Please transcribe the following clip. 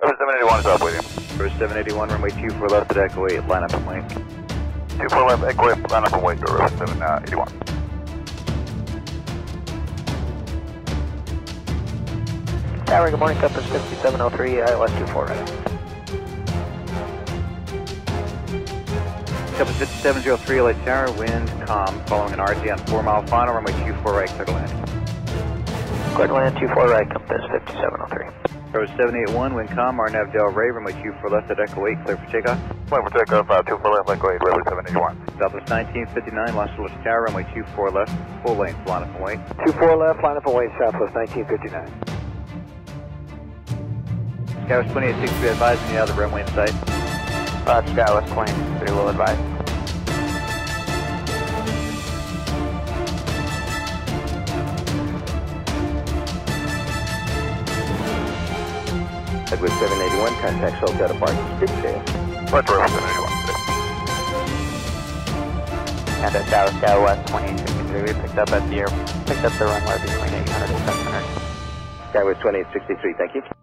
Roger 781 is up with you. Roger 781, runway 24 left at Echo 8, line up and wait. 24 left, Echo 8, line up and wait, Roger 781. Tower, good morning, Compass 5703, ILS 24 right. Compass 5703, Light Tower, wind, calm, following an RZ on 4 mile final, runway 24 right, clear to land. Clear to land 24 right, Compass 5703. Roger 781, wind calm, RNAV Del Rey, runway 24 left at Echo 8, clear for takeoff. Clear for takeoff, uh, 24 left, Echo 8, Roger 781. Southwest 1959, Los Angeles Tower, runway 24 left, full length, line up and wait. 24 left, line up and wait, Southwest 1959. Skywest 2860, be advised any other runway in sight. Uh, Skywest 23 will advise. Edward 781, contact Hotel Apartments, big sale. Roger, Roger 781. And at Tower Skywest 2863, we picked up at the air, picked up the runway between 800 and 700. Skywest 2863, thank you.